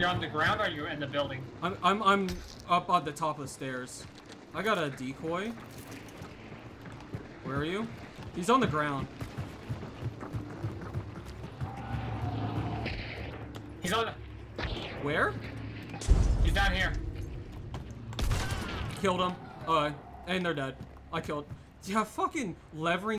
You're on the ground or you in the building? I'm I'm I'm up on the top of the stairs. I got a decoy. Where are you? He's on the ground. He's on. Where? He's down here. Killed him. Uh, and they're dead. I killed. Yeah, fucking levering